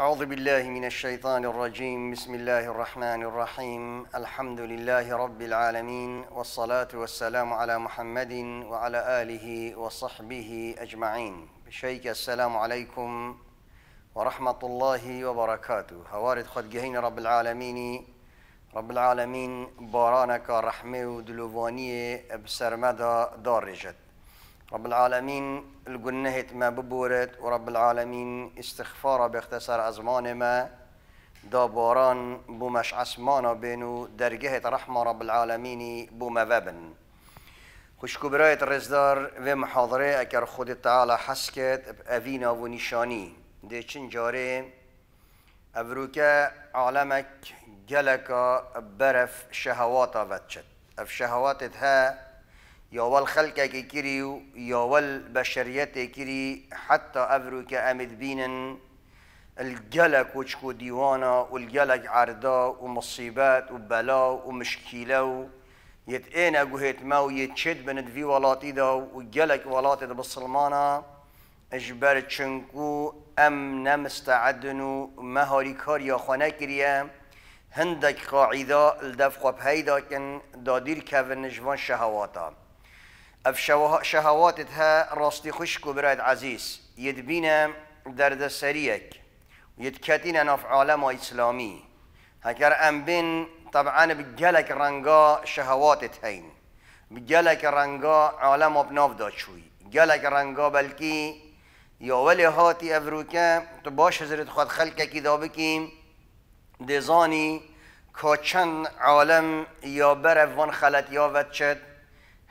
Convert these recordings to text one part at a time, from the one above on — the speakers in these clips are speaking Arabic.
أعوذ بالله من الشيطان الرجيم. بسم الله الرحمن الرحيم. الحمد لله رب العالمين والصلاة والسلام على محمد وعلى آله وصحبه أجمعين. بشيك السلام عليكم ورحمة الله وبركاته. هوارد خد جهين رب العالمين رب العالمين بارانك رحمه ودلوفانية بسرمدى دار رجت رب العالمين الجنهت ما ببورت ورب العالمين استغفار باختصار أزمان ما. داباران بومش عسمانا بينو درجه رحمة رب العالمين وابن خوش كبراية الرزدار و محاضرة أكر خود تعالى حسكت بأفينا ونشاني دي چن جاري افروكا عالمك جلكا برف شهواتا فتشت أف شهواتت ها ياول خلقك كري ياول بشريتي كري حتى أفروك أمد بينن. الجلك وشكو ديوانا والجلك عرضا ومصيبات وبلاء ومشكلة. يتقينا قهيت ماو يتشد بند في ولاتي دا وجلك ولاتي دا بالسلمانا اجبر تشنكو ام نمستعدنو مهاري كاريا خانه كريا هندك قاعدة الدفق بهيدا كن دادير كفن نجوان شهواتا. اف شەهاواتت هە ڕاستی خوشک و برایت عزیز کتین بینە عالم اسلامی هکر ام بین طبعا بگلک رنگا طبعاە بگەلێک بگلک رنگا عالم بگەلێک ناف دا چوی گلک رنگا بلکی یا ولی هاتی ئەڤروکە تو باش خود خۆت کی دا بکیم. دزانی کاچن عالم یا بر بەرەڤان خەلەت یا چێت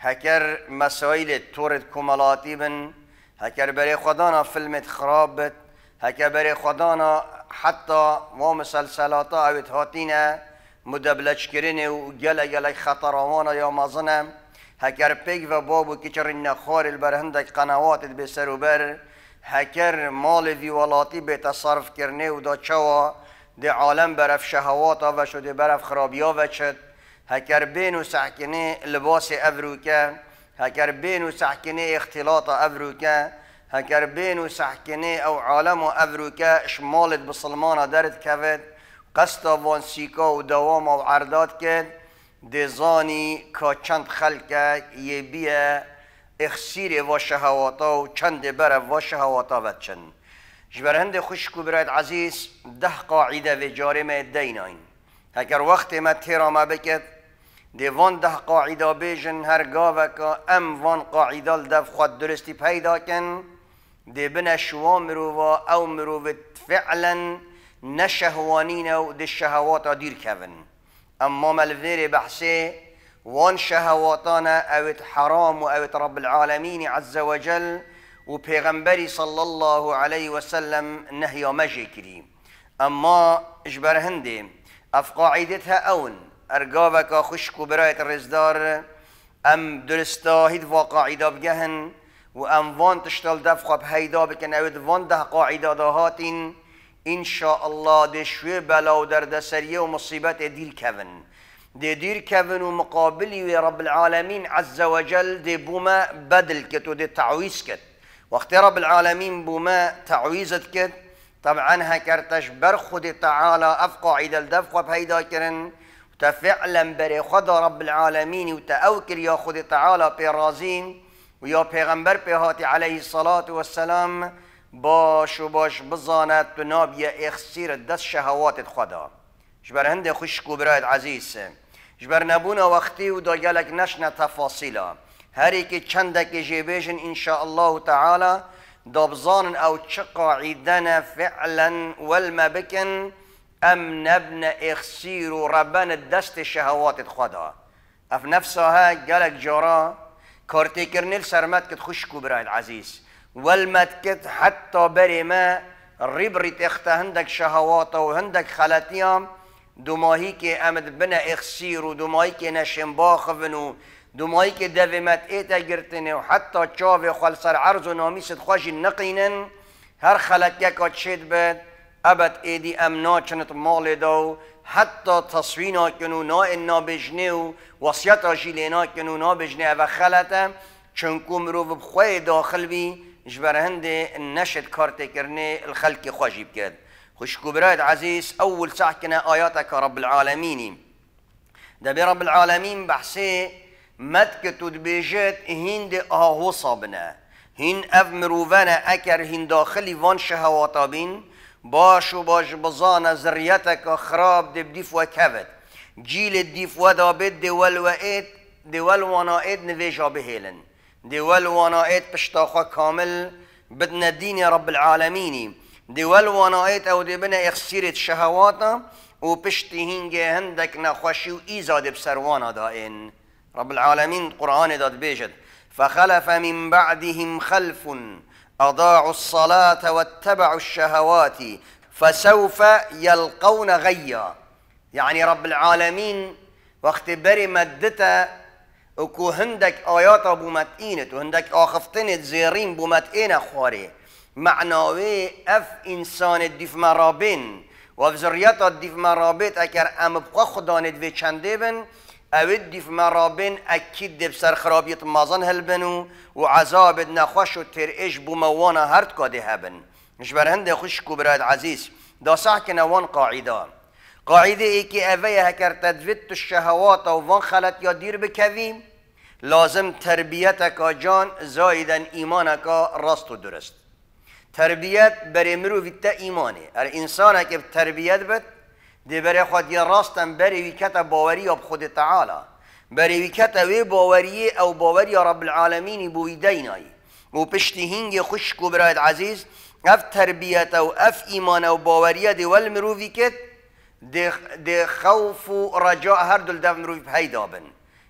هکر مسائل تورد کمالاتی بن هکر بری خدانا فلمت خراب بد هکر برای خدانا حتی و مسلسلاتا اوید هاتینه مدبلج کرنه و گله گله خطروانا یا مازنه. هکر پیگ و بابو کچر نخار البرهندک قنواتت به سر و بر. هکر مال ویولاتی به تصرف کرنه و دا چوا دی عالم برف شهواتا و شده برف خرابیا و چد. هكر بين وسحكني لباس أفروكا هكر بين وسحكني اختلاط أفروكا هكر بين وسحكني أو عالم أفروكا شمالت بسلمانة درد كفت قصتا وان سيكا ودوام وعردات كد دزاني كا چند خلقه يبيا اخسير و شهواتا و چند بره و شهواتا و چند جبر هند خوشكو براد عزيز ده قاعدة في جارمة الدينين هكر وقت ما تيرا ما بكت دیوان ده قاعدة بیجن هر گاوه که ام وان قاعدة دف خود درستی پیدا کن. دی بنا شوا مروفا أو مروفت فعلا نشهوانین و دی شهوات دیر کون اما ملویر بحثه وان شهواتانا اوت حرام و اوت رب العالمين عز وجل و پیغمبری صلی الله علیه وسلم نهی مجی کری اما اجبر هنده اف قاعدتها اون ارگاوکا خشک و برایت رزدار ام درستاهید واقعیدا بگهن و ام وان تشتال دف خواب هیدا بکن. اوید وان ده قاعده دهاتین ان شاء الله دشوی بلا و درد سریه و مصیبت دیر کون. ده دیر کون و مقابلی و رب العالمین عز و جل ده بوما بدل کت و ده تعویز کت. وقتی رب العالمین بوما تعویزت کت طبعا هکرتش بر خود تعالی اف قاعده دف خواب هیدا کرن. تفعلا بري خدا رب العالمين وتأوكل يا خد تعالى برازين ويا پیغمبر بهاتي عليه الصلاة والسلام باش وباش بزانت تناب يا اخسير دست شهوات خدا. جبر هند خشك وبرايد عزيز جبر نبونا وقتي ودا جالك نشنا تفاصيلا كي چندك جيبيجن ان شاء الله تعالى دابزان أو چقا عيدنا فعلا والما بكن أم نبنى إخسير ربنا الدست الشهوات خدا. أف نفسها قالك جورا كورتي كرنيل سرمت كت خشكو براي العزيز. والمت كت حتى بري ما ريبري تختا هندك شهوات وهندك خلاتيام. دوماهي كي أمد بنا إخسير ودوماهي كي نشن باخفن دوماهي كي دفمت إيتا قرتني وحتى تشافي خلصر عرض وناميس تخواجي نقينن. هر خلاتيا كات شد بد ابد ایدی ام ناچنت مال دو حتی تصوینا کنو نا انا بجنه و وصیتا جیلینا کنو نا بجنه و خلطه چونکو مرو بخواه داخل بی جبر هنده نشد کارت کرنه الخلق خواجیب کرد خشكو براد عزيز أول ساعة آياتك رب العالمين دبي رب العالمين بحسي متك تدبيجت هند آهو صابنا هين اف مروفانا اكر هين داخلي وان شهواتا بين باش و باش بزانا زريتك خراب دبديف وكفت جيل الديف ودا بد دول وإيت دول ونائد نفيجا بهيلن دول ونائد بشتاخا كامل بدنا دين رب العالمين دول ونائد أو دي بنا اخسيرت شهواتنا وبشتي هنجي هندك نخوشي وإيزاد بسروانا دائن. رب العالمين قرآن داد بيجد فخلف من بعدهم خلف. أضاعوا الصلاة واتبعوا الشهوات فسوف يلقون غيا. يعني رب العالمين وقت بري وكو هندك آيات أبو متئينت وهندك آخفتنت زيرين بو متئين خواري معناوي أف إنسان الديف مرابين و ذريت الديف مرابط اگر أم بقى خدانت في چنده او دیف مرابن اکید دب سر خرابیت مازن هلبنو و عذاب نخوش و ترئش بو موانا هرد کاده هبن. مش برهند خوش کو براد عزیز. دا صح که نوان قاعده. قاعده ای که اوه هکر تدویت الشهوات و وان خلط یا دیر بکویم. لازم تربیت جان زایدن ایمان راست و درست. تربیت برای مروفی تا ایمانه. ار انسان که تربیت بد دی برای خود یه راستن بری ویکت باوری آب خود تعالی. بری ویکت وی باوری أو باوری رب العالمین بوی دینایی و پشتی هنگ خشک و برایت عزیز اف تربیت أو اف ایمان أو باوریه دی ول مروفی کت دی خوف و رجاء هر دل دف مروفی پیدا بن.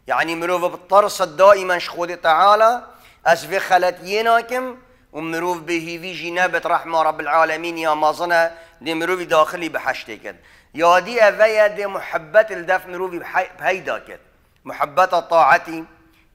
يعني مروف بالطرس دائما خود تعالى از في خلتيناكم ومروف به في جنابة رحمة رب العالمين يا دي مروف داخلي بحشتك یادی اوه ده محبت الدف مروی پیدا کرد محبت طاعتی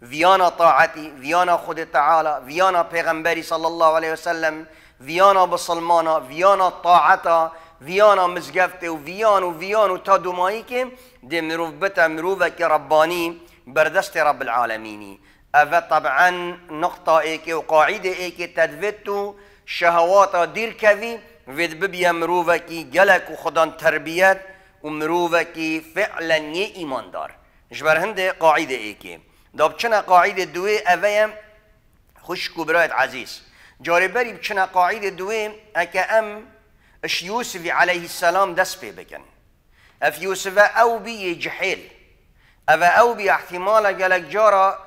ویانا طاعتی ویانا خود تعالی ویانا پیغمبری صلی الله علیه وسلم ویانا بسلمانا ویانا طاعتا ویانا مزگفت و ویان و ویان و تا دومایی که ده مروف بتا مروفه که ربانی بردست رب العالمینی. اوه طبعا نقطه ایک و قاعدة ایک تدویتو شهواتا دیر کوی. وید ببیا مروفکی گلک و خدان تربیت و مروفکی فعلا یه ایمان دار جبر هنده قاعده ای که داب چنا قاعده دوی اویم خوش برایت عزیز جاری بری بچنا قاعده دوی اکا ام اش یوسفی علیه السلام دست پی بکن اف یوسف او بی جحیل او او بی احتمال گلک جارا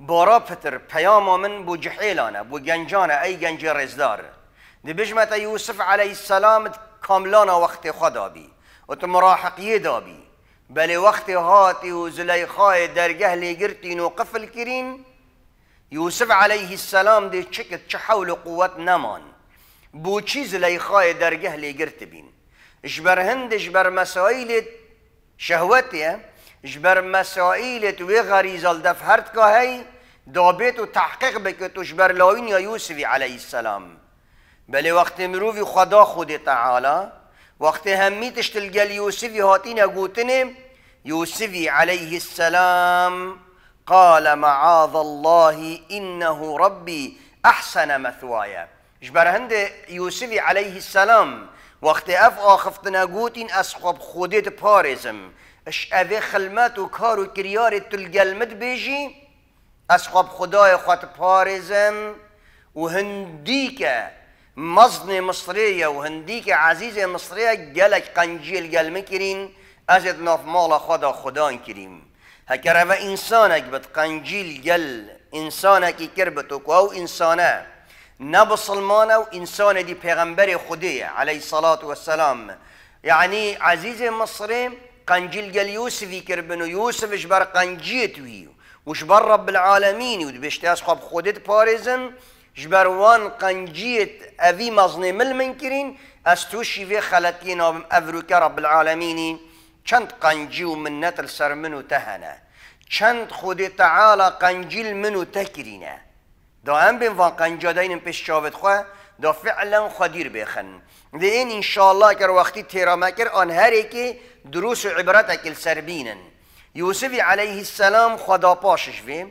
بارا پتر پیام من بو جحیلانه بو گنجانه ای گنج رزدار دی بجمت یوسف علیه السلام کاملانا وقت خدا بی و تو مراحقیه بل وقت هاتی و زلیخای درگه لگرتین و قفل کرین. یوسف علیه السلام دی چکت چه حول و نمان. بو چی زلیخای درگه لگرت بین؟ اجبر هند اجبر مسائل شهوتیه اجبر مسائل و غریز الدف هرد که هی دابت و تحقیق بکت اجبر لاوین یا السلام. بله وقت مروفی خدا خود تعالی وقت همیتش تلقى يوسفي هاتين قوتني يوسفي عليه السلام قال معاذ الله إنه ربي أحسن مثواي جبر هند يوسفي عليه السلام وقت اف آخفتنا قوتين أسخب خودت بارزم اش اوه خلمات و کار و کریار تلگلمت بیجی اسخاب خدای خود پارزم. و مزن مصریه و هندی که عزیز مصری گلک قنجیل گلمه میکرین از ناف مال خدا خدا کریم. هکره و انسانک بد قنجیل گل انسانکی کر بتو که او انسانه. نه بسلمانه و انسان دی پیغمبر خودیه علیه صلاات و سلام. یعنی عزیز مصری قنجیل گل یوسفی کر بنو یوسفش بر قنجیت وی. وش بر رب العالمین و بشتی از خواب خودت پارزن. جبروان قنجيت أذي مزني مل منكرين أستوشي في خلتينا أفروك رب العالمين چند قنجي ومنت السر منو تهنا. چند خود تعالى قنجيل منو تكرينا دا هم بين فان قنجا دين پیش شاوت خواه دا فعلا خدير بيخن لين ان شاء الله كر وقتی تیرا مکر آن هر دروس عبرتك السربينن يوسف عليه السلام خدا پاشش فيه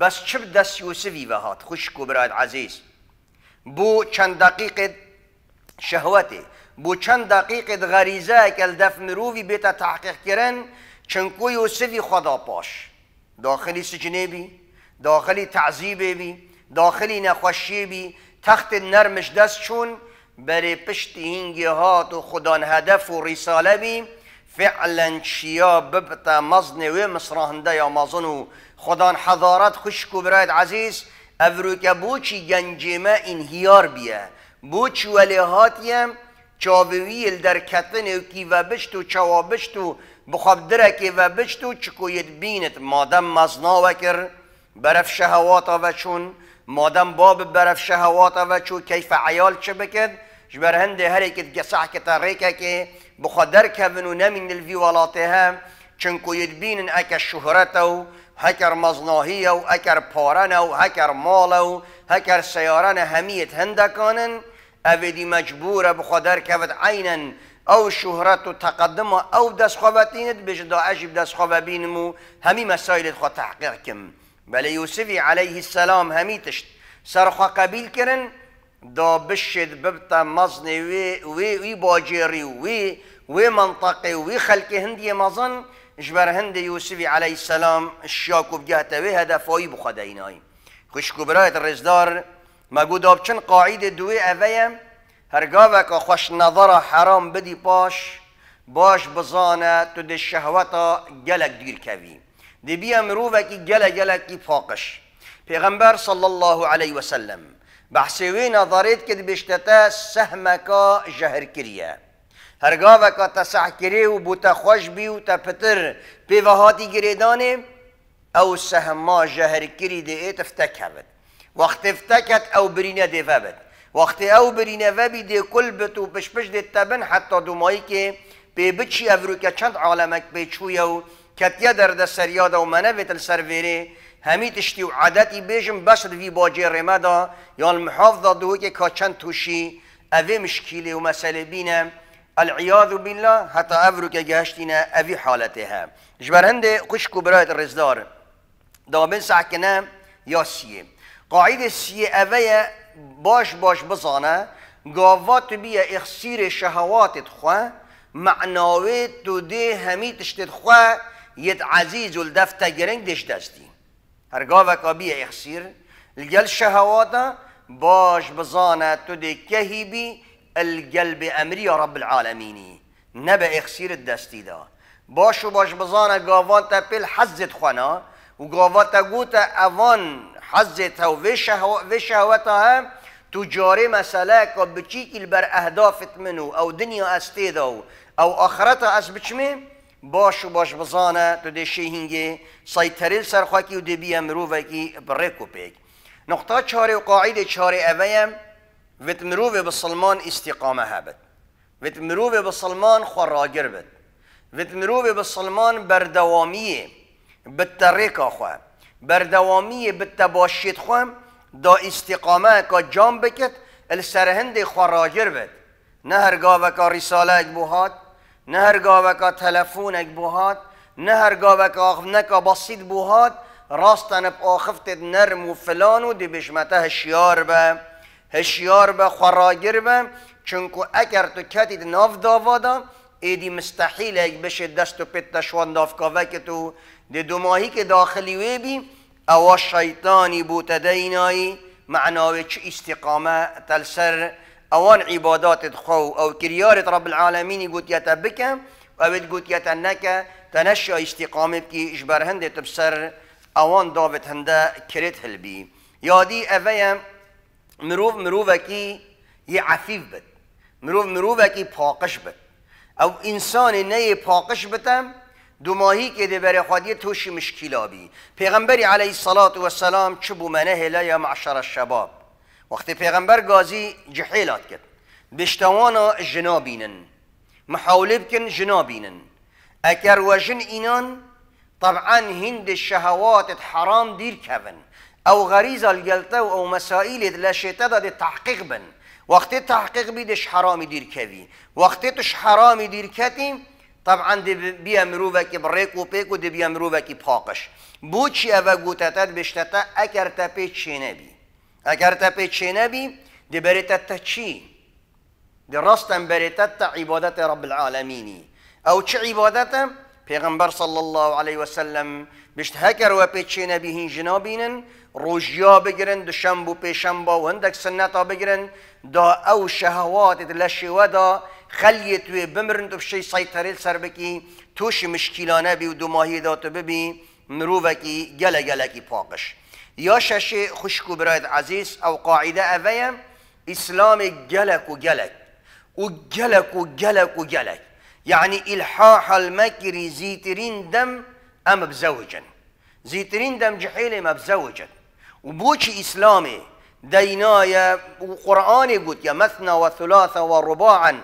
بس چه دست یوسفی و هات؟ خوش کو عزیز. بو چند دقیقه شهوته. بو چند دقیقه غریزه که دف مروی بیتا تحقیق کرن چنکو یوسفی خدا پاش. داخلی سجنه بی داخلی تعذیبه بی داخلی نخوشی بی. تخت نرمش دست چون بری پشت هینگی هات و خدان هدف و رساله بی. فعلا چیا ببتا مزن و مصراهنده یا مزن و خدان حضارت خوش و برایت عزیز. افرو که بوچی گنجیمه این هیار بیه. بوچ ولهاتیم چاویل در کتن و کی و بشت و چوابشت و بخواب درکی و بشت و چکویت بینت. مادم مزنا وکر برف شهواتا و چون. مادم باب برف شهواتا و چون کیف عیال چه بکد. جبر هنده هر ایکت گسح کت ریکه که. بخواد درک و نمین الوی ولاته هم چون بینن اکا شهرت او. هەکەر مەزناهیە و ئەکەر پارەنە و هکر ماڵە و هەکەر سەیارانە هەمیت هەندەکانن ئەێدی مجبور بخوا دەرکەوت عینن، ئەو شوهرەت و تەقدم و ئەو دەستخۆبەتینت بژدا ئەژیب دەستخۆبە بینم همی مسائل مەسایلت خۆ تحقیرکم بەلە یوسفی علیه السلام همیتشت تشت سەرخوا قبیل کرن دا بشد ببتە مزن وی باجێری و وی منطقی وی خەلکی هندی مزن. هندی مزن جبر هند علیه السلام الشاکو بجهته وی هدفایی بخدا اینای خوشکو برایت رزدار مگو دابچن قاعده دوی اویم هرگاه که خوش نظر حرام بدی پاش باش بزانه تو ده شهوتا گلک دیر کوی. دی بیا کی گلک گلکی فاقش پیغمبر صلی الله علیه وسلم بحثوی نظریت که بشتتا سهمکا جهر کریه هرگاه که تسع کری و بوتا خوش بی و تا پتر پیوهاتی گریدانه او سهما جهر کری دی ایت افتکه وقت افتکت او برینه دیفه بد. وقتی او برینه و بیده کل بتو پش پش ده تبن حتی دومایی که به بچی افرو که چند عالمک به چویا و کتیا در ده سریاده و منه بیتل سرویره همی تشتی و عادتی بیجم بس وی باجی رمدا یا المحافظه دو که چند توشی اوی مشکلی و مسئله بینه. العیاذ بالله حتی افرو که گهشتینه اوی حالته هم جبر هنده خوشکو برایت رزدار. دابن سعکنه یا سیه. قاعده سیه اوه باش باش بزانه گاوات بیا اخسیر شهواتت خواه معناوی تو ده همی تشتت ید عزیز الدفت گرنگ دش دستی. هر گاوه بیا اخسیر الگل شهواتا باش بزانه تو ده کهی بی القلب امری رب العالمینی نبأ اخسیر الدستی دا باش و باش بزانه گاوان تا پیل حزت خوانا و گاوان تا گوتا اوان حزتها و شهوتها تجاري مسألة بتشيكل بر أهدافت منو أو دنيا أستيدو أو آخرتها أس بچمه باش باش بزانه تو ده شیهنگه سایتریل سرخواکی و ده بیا مروفکی برکو پیک نقطه چهاره و قاعدة چهاره اویم ویت مروف بسلمان استقامه هبت ویت مروف بسلمان خوراگر بد ویت مروف بسلمان بردوامیه بالطريقة خواه بردوامیه بالتباشيت خواه دا استقامة که جام بکت السرهند خراجر بد نه هرگاه که رساله اک بوهات نه هرگاه که تلفون اک بوهات نه هرگاه که آخف بسیط بوهات. راستن آخفت نرم و فلان و دی بشمته هشیار به هشیار به خراجر به چونکو اگر تو کتی ناف داوادا ایدی مستحیل اک بشه دست و پت تشوان دافکاوه که تو دی دو ماهی که داخلی وی بی او شیطانی بوت دینایی معناوی چه استقامه تلسر اوان عبادات خو او كريارة رب العالمين قلت يتبكى او قلت يتنك تنشى استقامه بكي اجبر هنده تبسر اوان داوت هنده كريت هلبي مروف مرووە کی یه عفیف بد. مرور کی پاکش بد. ئەو انسان نەیە پاقش بتەم دوماهی کێ توشی خوادیە تۆشی پیغمبری علیه الصلاة و السلام چه بو منه هێلا یا معشر الشباب وقتی پیغمبر گازی جحیلات کرد. بشتوانا جنابینن بینن بکن جنابینن بینن و جن اینان طبعا هند شهوات حرام دیر کەون. أو غریزه الگلته أو مسائل لشیطه ده تحقیق بن. وقتی تحقیق بیدش حرامی دیر کوی وقتی تش حرامی دیر کتیم طبعا دي بيا مروفكي بريكو بيكو دي بيا مروفكي باقش بوچي اوه گوتتت بشتتا بی اگر تپی چینه بی دی بری تا چی دي راستن بريتت عبادة رب العالمين. أو چه عبادته پیغمبر صلى الله عليه وسلم بشت هکر و پیچینه بیهین جنابینن روژیا بگیرن دشنب و پیشنبا و هندک سنتا بگیرن. دا أو شهوات لشوه دا خلیت و بمرن تو بشی سیطره سر بکی. توش مشکلانه بی و دو ماهی دا تو ببی. مروفکی گله گله کی پاقش. یا شش خشکو برایت عزیز أو قاعدة اوه اسلام گلک و گلک. و گلک و گلک و گلک. يعني إلحاح المكر زيترين دم أم بزوجا زيترين دم جحيلي ما وبوشي إسلامي دينايا وقرآني قلت يا مثنى وثلاثة ورباعا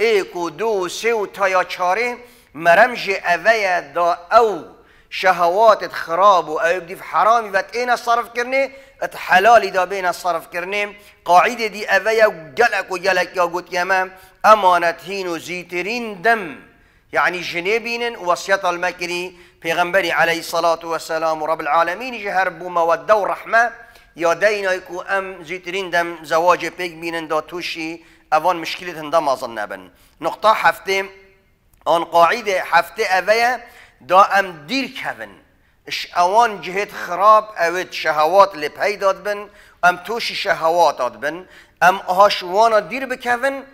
ايكو دو سو تايا چاري مرمج اويا دا أو شهوات خراب و أو بدي في حرامي بات اين صرف كرني ات حلالي دا بين صرف كرني قاعدة دي اويا قلق و قلق يا قلت يا امانتهين و زيترين دم يعني جنيبين وصية المكري پیغمبري عليه الصلاة والسلام ورب العالمين جهر بو مودة ورحمة يا دينا يكو ام زيترين دم زواج بيك بينن دا توشي اوان مشكلة هندا ما ظنبن نقطة حفته آن قاعدة حفته اوه دا ام دیر کون اش اوان جهت خراب اوید شهوات اللي پیداد بن ام توش شهوات داد بن. ام وأنا دیر بکون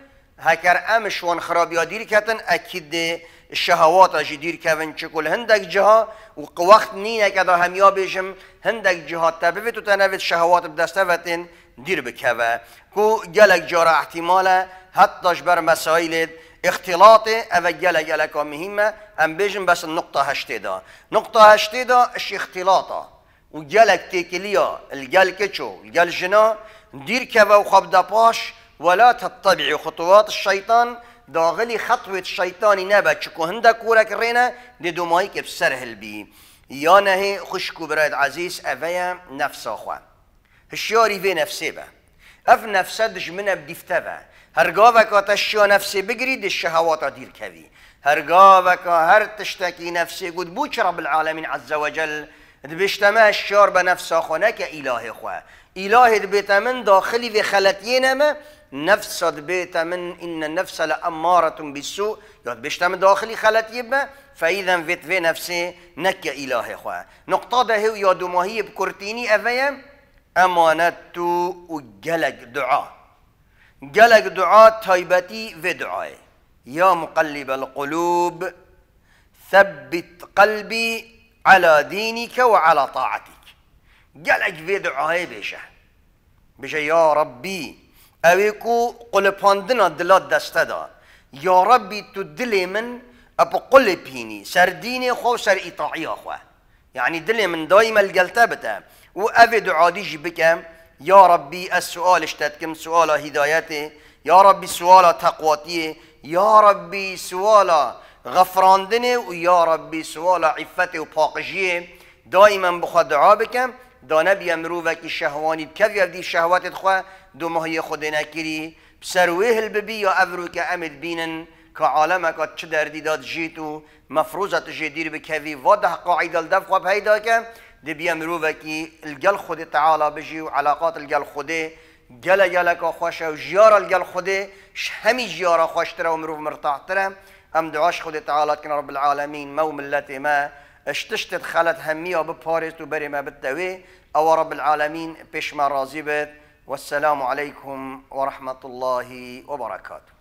هکر ام شوان یا دیر کتن اکید شهوات اجی دیر کون چکل هندک جها و وقت نینه که دا همیا بیشم هندک جها تبوید و تنوید شهوات بدسته دیر بکوه. کو گلک جارا احتماله حتىش بر مسائل اختلاط او گل گلک مهمه ام بیجم بس النقطة هشته دا. نقطة هشته دا اش اختلاطه و گلک تیکلیا الگل کچو الگل جنا دیر که و خب دا پاش ولا تتبع خطوات الشيطان. داغلي خطوة الشيطان نبا چكو هندا كورك رينا دي دوماي كيف سرهل بي يا نهي خشكو براد عزيز افيا نفس اخوا هشياري في نفسي با اف نفسه دش منه بديفتبه هرگاه تشیا نفسی بگرید الشهوات دیر کوی. هرگاه هر تشتکی نفسی گود بو رب العالمین عز وجل دبشتما الشار بنفس خونك إله خواه إله دبيت من داخلي في خلتين ما نفس دبيت من إن النفس لأمارة بالسوء. يد بشتم داخلي خلت يبا. فإذا فيت في نفسي نك إله خواه نقطة ده يا دماهي بكرتيني أفيا أمانتو وجلق دعاء. جلق دعاء تايبتي في دعاء. يا مقلب القلوب ثبت قلبي على دينك وعلى طاعتك. جلق في دعاء بيشه بيشه يا ربي اويكو قلباندنا دلات دسته يا ربي تدلي من أبو قلبيني سر ديني خو سر إطاعي اخوه يعني دلي من دايما القلتبته وأبي دعاء ديجي بكم يا ربي السؤال اشتتكم سؤال هدايتي. يا ربي سؤال تقواتي. يا ربي سؤال غفراندنه ويا ربي سؤال عفته وباقجيه دائما بخوا دعا بكم دا نبي مروفك الشهواني كيف يبدي الشهوات تخوا دو ما هي خود نكري بسرويه الببي يا أفروك أمد بينن كعالمك چه دردي داد جيتو مفروضة جدير بكذي وضح قاعدة الدفق بهيدا دي بيا مروفكي الجل خود تعالى بجي وعلاقات الجل خودي جل جلك خوشه وجيار الجل خودي همي جيارة خوش ترى ومروف مرتاح ترى ام دعاش خود تعالى كنا رب العالمين مو ملتي ما. اشتشتت خلت همية بباريس وبري ما بالتوي أو رب العالمين بيش ما راضي والسلام عليكم ورحمة الله وبركاته.